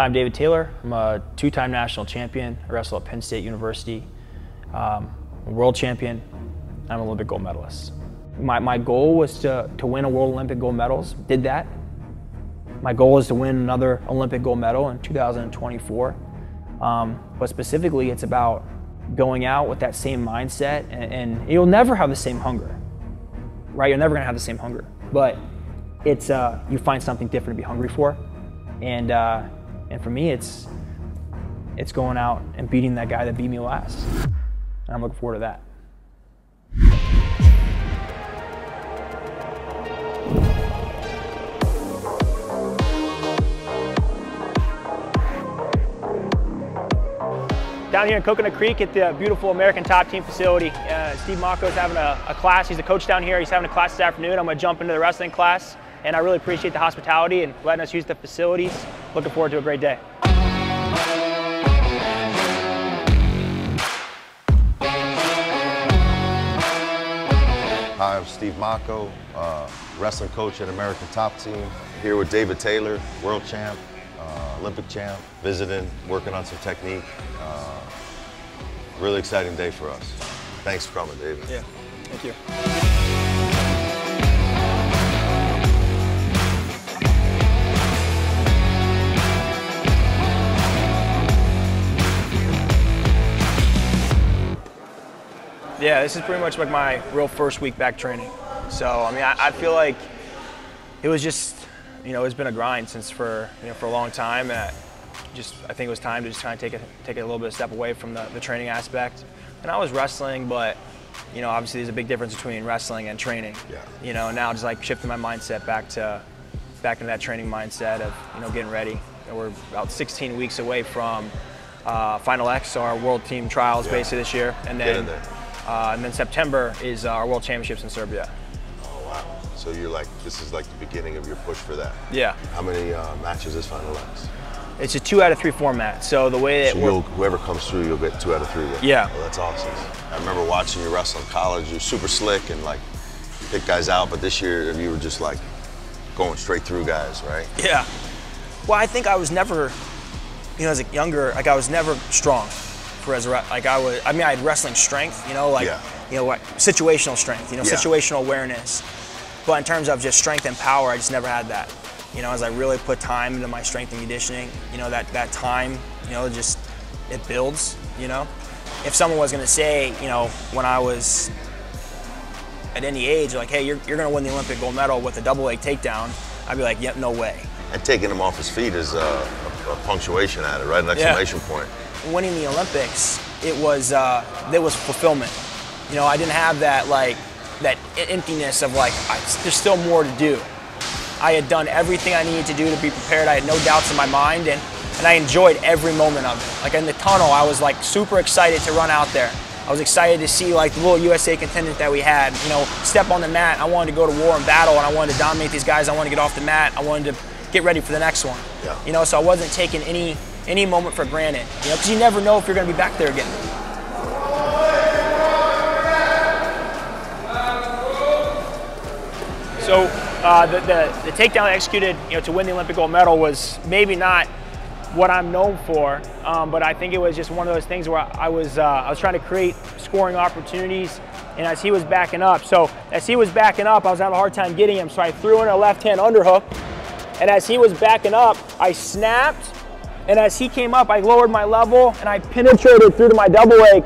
I'm David Taylor. I'm a two-time national champion. I wrestle at Penn State University. Um, a world champion. I'm an Olympic gold medalist. My, my goal was to, to win a World Olympic gold medals. Did that. My goal is to win another Olympic gold medal in 2024. Um, but specifically, it's about going out with that same mindset, and, and you'll never have the same hunger, right? You're never gonna have the same hunger, but it's uh, you find something different to be hungry for, and uh, and for me, it's it's going out and beating that guy that beat me last. And I'm looking forward to that. Down here in Coconut Creek at the beautiful American Top Team facility, uh, Steve Mocco is having a, a class. He's a coach down here. He's having a class this afternoon. I'm going to jump into the wrestling class, and I really appreciate the hospitality and letting us use the facilities. Looking forward to a great day. Hi, I'm Steve Mocco, uh, wrestling coach at American Top Team. Here with David Taylor, world champ, uh, Olympic champ, visiting, working on some technique. Uh, really exciting day for us. Thanks for coming, David. Yeah, thank you. Yeah, this is pretty much like my real first week back training. So, I mean, I, I feel like it was just, you know, it's been a grind since for, you know, for a long time. And just, I think it was time to just kind of take a, take a little bit of step away from the, the training aspect. And I was wrestling, but, you know, obviously there's a big difference between wrestling and training. Yeah. You know, now just like shifting my mindset back to, back into that training mindset of, you know, getting ready. And we're about 16 weeks away from uh, Final X, our world team trials Yeah. basically this year. And Get then in there. Uh, and then September is our World Championships in Serbia. Oh, wow. So you're like, this is like the beginning of your push for that. Yeah. How many uh, matches is Final X? It's a two out of three format. So the way that So you'll, whoever comes through, you'll get two out of three with. Yeah. Oh, that's awesome. I remember watching you wrestle in college. You're super slick and like pick guys out, but this year you were just like going straight through guys, right? yeah. Well, I think I was never, you know, as a younger, like I was never strong for as a like I was. I mean, I had wrestling strength, you know, like Yeah. you know what, situational strength, you know, Yeah. situational awareness. But in terms of just strength and power, I just never had that. You know, as I really put time into my strength and conditioning, you know, that that time, you know, just it builds. You know, if someone was going to say, you know, when I was at any age, like, hey, you're, you're going to win the Olympic gold medal with a double leg takedown, I'd be like, yep, no way. And taking him off his feet is uh, a, a punctuation at it, right? An Yeah. exclamation point. Winning the Olympics, it was uh, there was fulfillment. You know, I didn't have that like that emptiness of like I, there's still more to do. I had done everything I needed to do to be prepared. I had no doubts in my mind, and and I enjoyed every moment of it. Like in the tunnel, I was like super excited to run out there. I was excited to see like the little USA contingent that we had. You know, step on the mat. I wanted to go to war and battle, and I wanted to dominate these guys. I wanted to get off the mat. I wanted to get ready for the next one. Yeah. You know, so I wasn't taking any any moment for granted. You know, because you never know if you're going to be back there again. So uh, the, the, the takedown executed, you know, to win the Olympic gold medal was maybe not what I'm known for, um, but I think it was just one of those things where I was uh, I was trying to create scoring opportunities, and as he was backing up, so as he was backing up, I was having a hard time getting him, so I threw in a left hand underhook, and as he was backing up, I snapped, and as he came up, I lowered my level and I penetrated through to my double leg,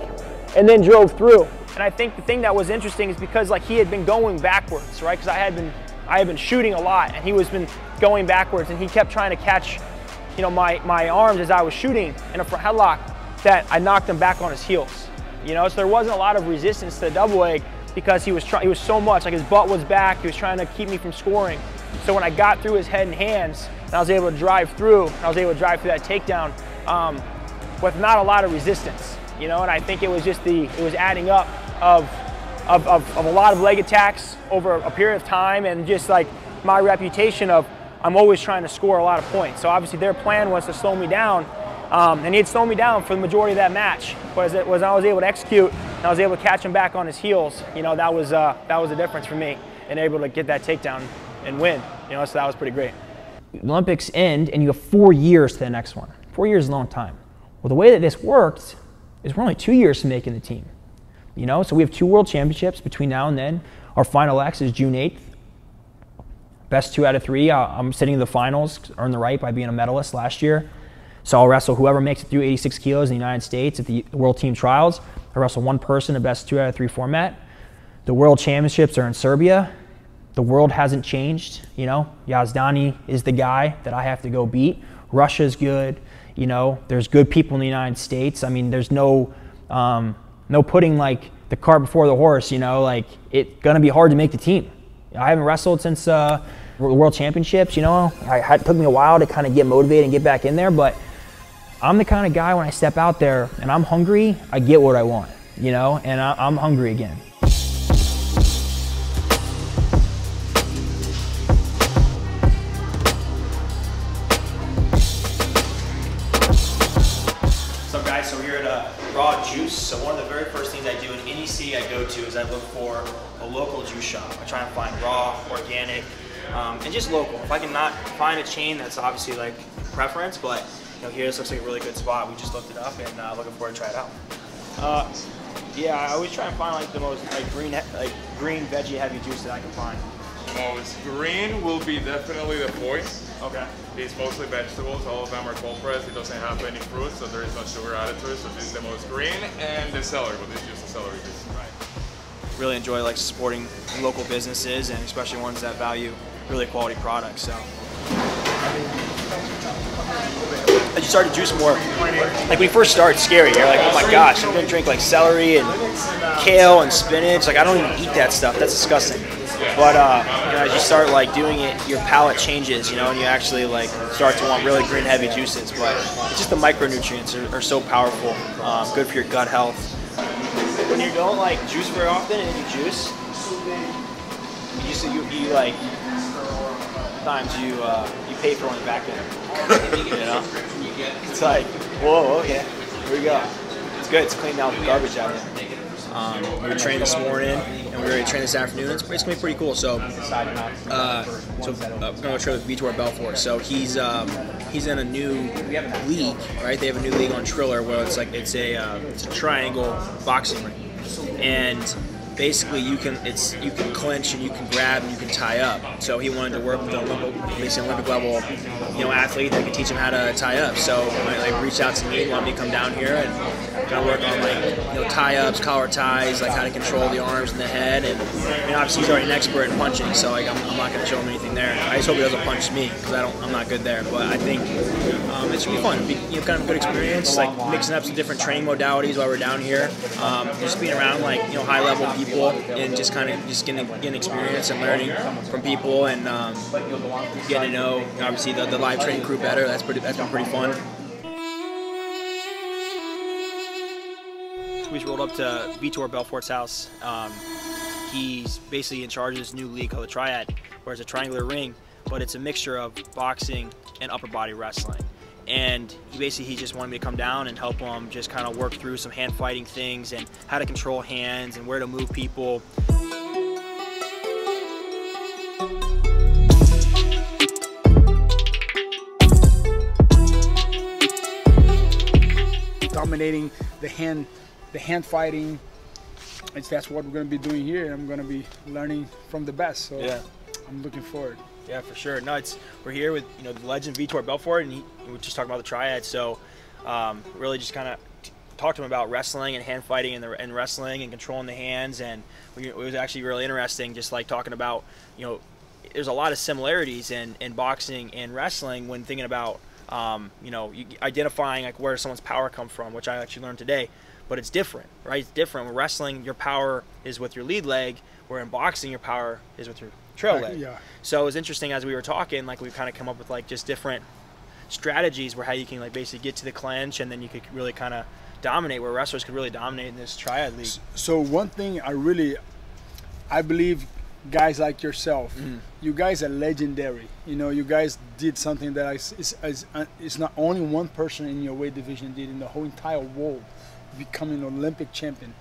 and then drove through. And I think the thing that was interesting is because like he had been going backwards, right? Because I had been I had been shooting a lot, and he was been going backwards, and he kept trying to catch, you know, my my arms as I was shooting in a front headlock. That I knocked him back on his heels, you know. So there wasn't a lot of resistance to the double leg because he was trying. He was so much like his butt was back. He was trying to keep me from scoring. So when I got through his head and hands, and I was able to drive through, I was able to drive through that takedown um, with not a lot of resistance, you know. And I think it was just the it was adding up of of, of, of a lot of leg attacks over a period of time, and just like my reputation of I'm always trying to score a lot of points. So obviously their plan was to slow me down, um, and he had slowed me down for the majority of that match. Was it was I was able to execute, and I was able to catch him back on his heels. You know that was uh, that was the difference for me, and able to get that takedown and win. You know, so that was pretty great. Olympics end and you have four years to the next one. Four years is a long time. Well, the way that this worked is we're only two years from making the team. You know, so we have two world championships between now and then. Our final X is June 8th. Best two out of three. Uh, I'm sitting in the finals, earned the right by being a medalist last year. So I'll wrestle whoever makes it through 86 kilos in the United States at the World Team Trials. I wrestle one person, in best two out of three format. The World Championships are in Serbia. The world hasn't changed. You know, Yazdani is the guy that I have to go beat. Russia's good. You know, there's good people in the United States. I mean, there's no um, no putting like the cart before the horse. You know, like it's gonna be hard to make the team. I haven't wrestled since uh, World Championships. You know, I, it took me a while to kind of get motivated and get back in there, but I'm the kind of guy when I step out there and I'm hungry, I get what I want. You know, and I, I'm hungry again. Is I look for a local juice shop. I try and find raw, organic, um, and just local. If I can not find a chain, that's obviously like preference, but you know, here this looks like a really good spot. We just looked it up and uh, looking forward to try it out. Uh, yeah, I always try and find like the most like green, like green veggie heavy juice that I can find. Most green will be definitely the point. Okay. It's mostly vegetables. All of them are cold pressed. It doesn't have any fruit, so there is no sugar added to it. So this is the most green, and the celery, but this is just a celery juice. Right. Really enjoy like supporting local businesses and especially ones that value really quality products. So. As you start to juice more, like when you first start, it's scary. You're like, oh my gosh, I'm gonna drink like celery and kale and spinach. Like I don't even eat that stuff. That's disgusting. But uh, you know, as you start like doing it, your palate changes, you know, and you actually like start to want really green heavy juices. But it's just the micronutrients are, are so powerful, um, good for your gut health. When you don't like juice very often and you juice, you just you, you like sometimes you uh, you pay for only back there. you know, it's like whoa, okay, here we go. It's good. It's cleaning out the garbage out here. Um, we training this morning, and we are ready to train this afternoon. It's, it's gonna be pretty cool. So, uh, so uh, I'm gonna train with Vitor Belfort. So he's um, he's in a new league, right? They have a new league on Triller where it's like it's a uh, it's a triangle boxing ring, and basically you can it's you can clinch and you can grab and you can tie up. So he wanted to work with an Olympic, basically Olympic level, you know, athlete that can teach him how to tie up. So I like reached out to me, wanted me to come down here and of work on like you know tie ups, collar ties, like how to control the arms and the head. And you know, obviously he's already an expert in punching, so like I'm, I'm not going to show him anything there. I just hope he doesn't punch me because I don't I'm not good there. But I think um, it should be fun. Be, you know, kind of a good experience, like mixing up some different training modalities while we're down here. Um, just being around like you know high level people people and just kind of just getting, getting experience and learning from people and um, getting to know obviously the, the live training crew better. That's pretty. That's been pretty fun. We rolled up to Vitor Belfort's house. Um, he's basically in charge of this new league called the Triad, where it's a triangular ring, but it's a mixture of boxing and upper body wrestling and he basically he just wanted me to come down and help him just kind of work through some hand fighting things and how to control hands and where to move people. Dominating the hand, the hand fighting. It's, that's what we're going to be doing here. I'm going to be learning from the best. So yeah. I'm looking forward. Yeah, for sure. No, it's we're here with you know the legend Vitor Belfort, and he, we were just talking about the triad. So um, really, just kind of talked to him about wrestling and hand fighting and, the, and wrestling and controlling the hands, and we, it was actually really interesting. Just like talking about you know, there's a lot of similarities in in boxing and wrestling when thinking about um, you know identifying like where someone's power comes from, which I actually learned today. But it's different, right? It's different. When wrestling, your power is with your lead leg, where in boxing, your power is with your trail leg. Yeah. So it was interesting as we were talking, like we kind of come up with like just different strategies where how you can like basically get to the clinch and then you could really kind of dominate where wrestlers could really dominate in this triad league. So one thing I really, I believe guys like yourself, mm. you guys are legendary. You know, you guys did something that is, is, is, uh, is not only one person in your weight division did in the whole entire world, Becoming an Olympic champion.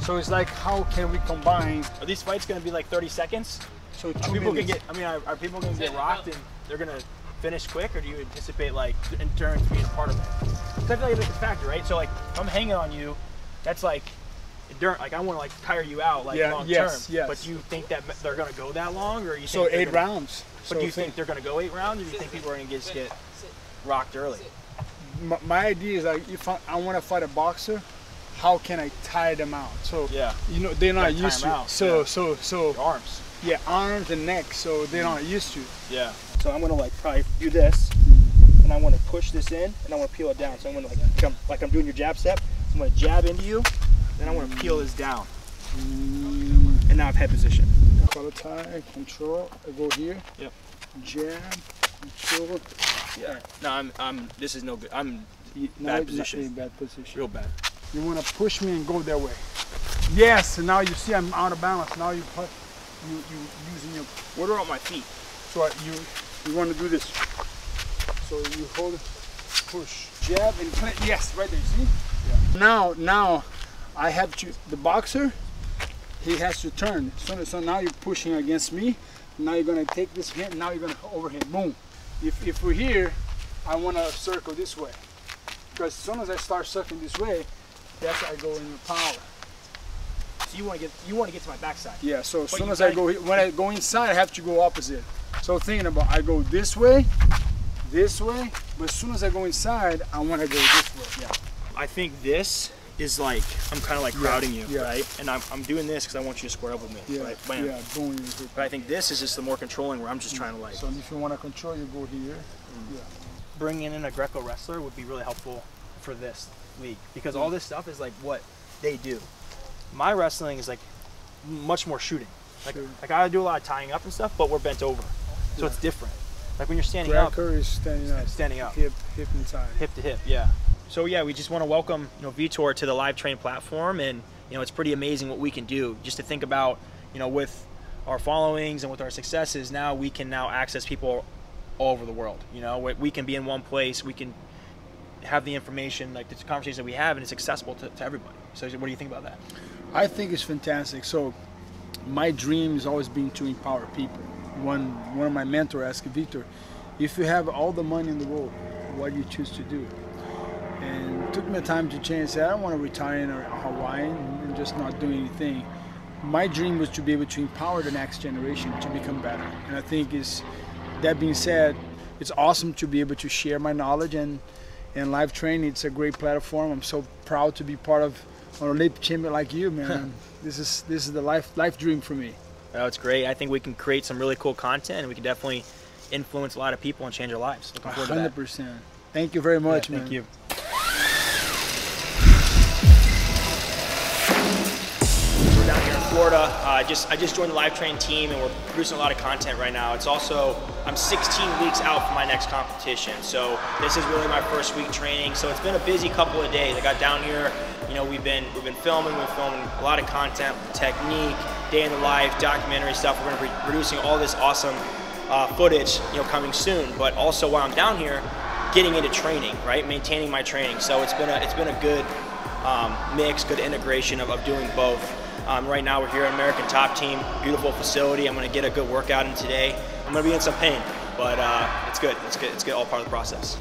So it's like, how can we combine? Are these fights going to be like 30 seconds? So two people minutes. can get. I mean, are, are people going to get rocked and they're going to finish quick, or do you anticipate like endurance being a part of it? Because I feel like it's a factor, right? So like, I'm hanging on you. That's like endurance. Like I want to like tire you out like Yeah, long yes, term. yes. But do you think that they're going to go that long, or you so think they're eight gonna- rounds. But so do you think they're going to go eight rounds, or do you think people are going to just get rocked early? my, my idea is like if I, I want to fight a boxer, how can I tire them out? So Yeah. you know they're not used to. out. So yeah. so so Your arms. yeah, arms and neck. So they're not used to. Yeah. So I'm gonna like probably do this, and I want to push this in, and I want to peel it down. So I'm gonna like come like I'm doing your jab step. I'm gonna jab into you, then I want to peel this down, and now I've head position. collar tie, control. I go here. Yep. Jab, control. Yeah. No, I'm I'm. This is no good. I'm You- Bad not position. bad position. real bad. You want to push me and go that way. Yes. And now you see I'm out of balance. Now you put you you using your What are all my feet? So I- you you want to do this. So you hold it, push, jab, and play. Yes, right there. you See? Yeah. Now now, I have to. The boxer, he has to turn. So so now you're pushing against me. Now you're gonna take this hand. Now you're gonna overhand. Boom. If if we're here, I want to circle this way. Because as soon as I start circling this way, that's I go in the power. So you want to get you want to get to my backside. Yeah, so as But soon as I go, when I go inside, I have to go opposite. So thinking about, I go this way, this way, but as soon as I go inside, I want to go this way. Yeah. I think this is like I'm kind of like crowding you, yeah. right? And I'm, I'm doing this because I want you to square up with me, Yeah, right? Bam. yeah, boom. But I think this is just the more controlling, where I'm just trying to like So if you want to control, you go here. Mm. Yeah. bringing in a Greco wrestler would be really helpful for this league because all mm. this stuff is like what they do. My wrestling is like much more shooting. Like, Sure. like I do a lot of tying up and stuff, but we're bent over, so Yeah. it's different. Like when you're standing up, Cracker is standing up, standing up, hip, hip inside. hip to hip, yeah. So yeah, we just want to welcome you know Vitor to the live train platform, and you know it's pretty amazing what we can do. Just to think about, you know, with our followings and with our successes, now we can now access people all over the world. You know, we, can be in one place, we can have the information, like the conversation that we have, and it's accessible to, to everybody. So what do you think about that? I think it's fantastic. So my dream has always been to empower people. One one of my mentors asked Victor, if you have all the money in the world, what do you choose to do? And it took me time to change. Say, I don't want to retire in Hawaii and just not do anything. My dream was to be able to empower the next generation to become better. And I think is that being said, it's awesome to be able to share my knowledge and and live training. It's a great platform. I'm so proud to be part of an Olympic champion like you, man. this is this is the life life dream for me. Oh, it's great. I think we can create some really cool content, and we can definitely influence a lot of people and change their lives. Looking forward to that. hundred percent. Thank you very much, Yeah, man. thank you. Florida. Uh, I just I just joined the Live Train team, and we're producing a lot of content right now. It's also I'm 16 weeks out from my next competition, so this is really my first week training. So it's been a busy couple of days. I got down here. You know, we've been we've been filming, we've filming a lot of content, technique, day in the life, documentary stuff. We're going to be producing all this awesome uh, footage, you know, coming soon. But also while I'm down here, getting into training, right? Maintaining my training. So it's been a it's been a good um, mix, good integration of, of doing both. Um, right now we're here at American Top Team, beautiful facility. I'm going to get a good workout in today. I'm going to be in some pain, but uh, it's good. It's good. It's good. All part of the process.